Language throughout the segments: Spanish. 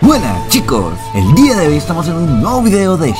Hola chicos, el día de hoy estamos en un nuevo video de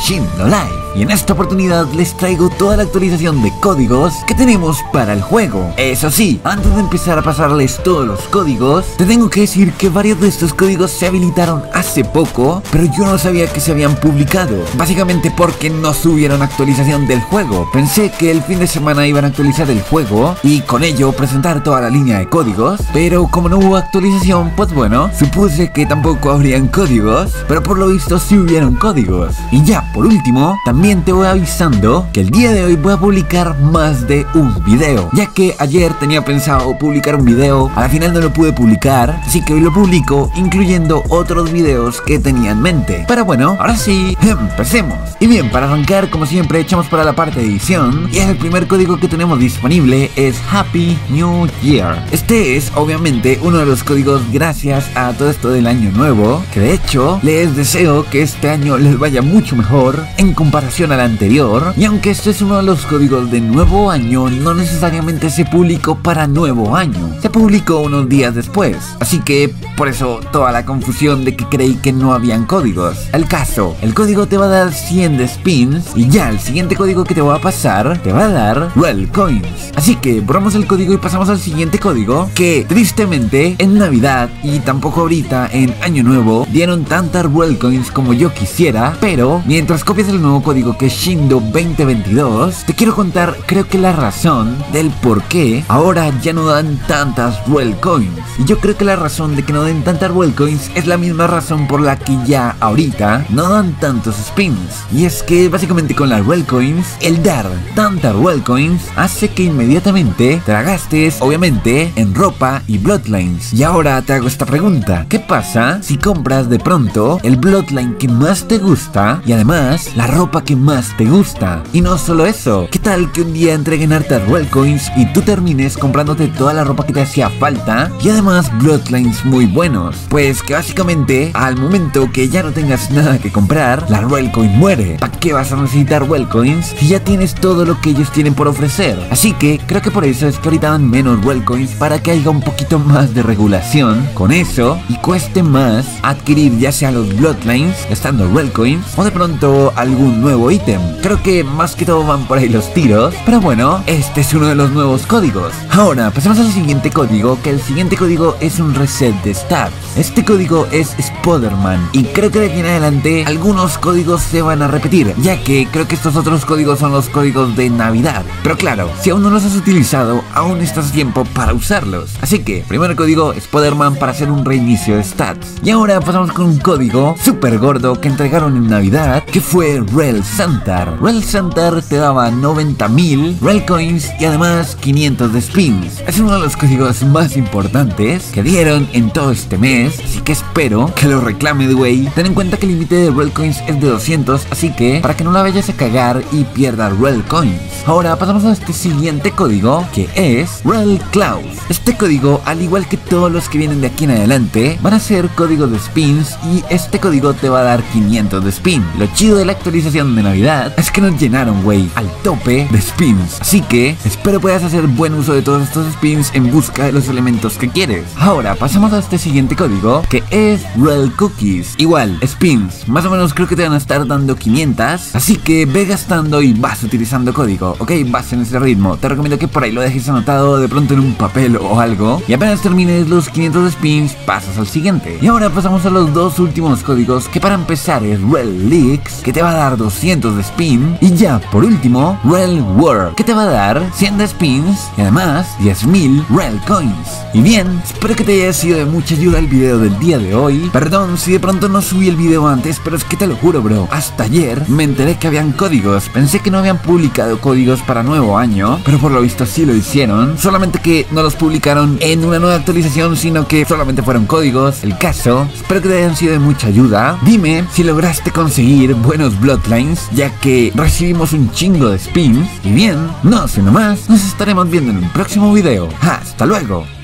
Live y en esta oportunidad les traigo toda la actualización de códigos que tenemos para el juego. Eso sí, antes de empezar a pasarles todos los códigos, te tengo que decir que varios de estos códigos se habilitaron hace poco, pero yo no sabía que se habían publicado, básicamente porque no subieron actualización del juego. Pensé que el fin de semana iban a actualizar el juego y con ello presentar toda la línea de códigos, pero como no hubo actualización, pues bueno, supuse que tampoco habrían códigos, pero por lo visto sí hubieron códigos. Y ya, por último, también te voy avisando que el día de hoy voy a publicar más de un video, ya que ayer tenía pensado publicar un video, al final no lo pude publicar, así que hoy lo publico incluyendo otros videos que tenía en mente. Pero bueno, ahora sí, empecemos. Y bien, para arrancar, como siempre, echamos para la parte de edición, y el primer código que tenemos disponible es Happy New Year. Este es, obviamente, uno de los códigos gracias a todo esto del año nuevo, de hecho les deseo que este año les vaya mucho mejor en comparación al anterior y aunque este es uno de los códigos de nuevo año no necesariamente se publicó para nuevo año, se publicó unos días después, así que por eso toda la confusión de que creí que no habían códigos. El caso, el código te va a dar 100 de spins y ya el siguiente código que te va a pasar te va a dar Well Coins. Así que borramos el código y pasamos al siguiente código que tristemente en Navidad y tampoco ahorita en Año Nuevo dieron tantas Coins como yo quisiera, pero mientras copias el nuevo código que es Shindo 2022, te quiero contar creo que la razón del por qué ahora ya no dan tantas Coins. Y yo creo que la razón de que no den tantas Coins es la misma razón por la que ya ahorita no dan tantos spins. Y es que básicamente con las Coins, el dar tantas Coins hace que inmediatamente te la gastes, obviamente, en ropa y Bloodlines. Y ahora te hago esta pregunta, ¿qué pasa si compras de pronto el bloodline que más te gusta y además la ropa que más te gusta. Y no solo eso, ¿qué tal que un día entreguen hartas Coins y tú termines comprándote toda la ropa que te hacía falta y además bloodlines muy buenos? Pues que básicamente al momento que ya no tengas nada que comprar, la Coin muere. ¿Para qué vas a necesitar Coins si ya tienes todo lo que ellos tienen por ofrecer? Así que creo que por eso es que ahorita dan menos Coins para que haya un poquito más de regulación con eso y cueste más adquirir ya sea los Bloodlines, estando Coins o de pronto algún nuevo ítem. Creo que más que todo van por ahí los tiros, pero bueno, este es uno de los nuevos códigos. Ahora, pasemos al siguiente código, que el siguiente código es un reset de stats. Este código es Spoderman y creo que de aquí en adelante algunos códigos se van a repetir, ya que creo que estos otros códigos son los códigos de Navidad. Pero claro, si aún no los has utilizado, aún estás a tiempo para usarlos. Así que, primer código Spoderman para hacer un reinicio de stats. Y ahora pasamos con un código super gordo que entregaron en Navidad, que fue Rel Santar. Rel Santar te daba 90.000 Rel Coins y además 500 de spins. Es uno de los códigos más importantes que dieron en todo este mes, así que espero que lo reclame de way. Ten en cuenta que el límite de Rel Coins es de 200, así que para que no la vayas a cagar y pierdas Rel Coins. Ahora pasamos a este siguiente código que es Rel Cloud. Este código, al igual que todos los que vienen de aquí en adelante, van a ser códigos de spins y este código te va a dar 500 de spin. Lo chido de la actualización de Navidad es que nos llenaron, güey, al tope de spins. Así que espero puedas hacer buen uso de todos estos spins en busca de los elementos que quieres. Ahora pasamos a este siguiente código que es Real Cookies. Igual, spins, más o menos creo que te van a estar dando 500. Así que ve gastando y vas utilizando código, ok, vas en ese ritmo. Te recomiendo que por ahí lo dejes anotado de pronto en un papel o algo. Y apenas termines los 500 spins, pasas al siguiente. Y ahora pasamos a los dos últimos códigos que para empezar es Rel Leaks que te va a dar 200 de spin y ya por último Rel World que te va a dar 100 de spins y además 10.000 Rel Coins. Y bien, espero que te haya sido de mucha ayuda el video del día de hoy. Perdón si de pronto no subí el video antes, pero es que te lo juro bro, hasta ayer me enteré que habían códigos. Pensé que no habían publicado códigos para nuevo año, pero por lo visto sí lo hicieron. Solamente que no los publicaron en una nueva actualización, sino que solamente fueron códigos. El caso, espero que te hayan sido de mucha ayuda. Dime si lograste conseguir buenos Bloodlines, ya que recibimos un chingo de spins. Y bien, no siendo más, nos estaremos viendo en un próximo video. ¡Hasta luego!